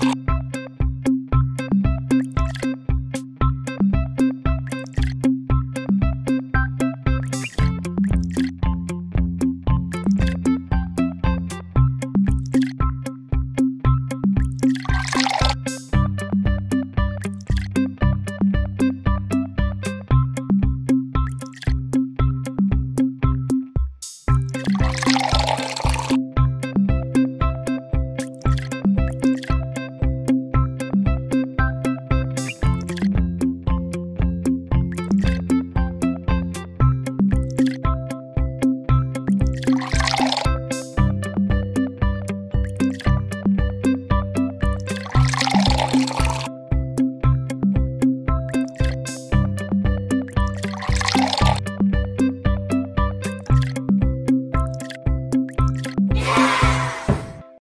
Bye.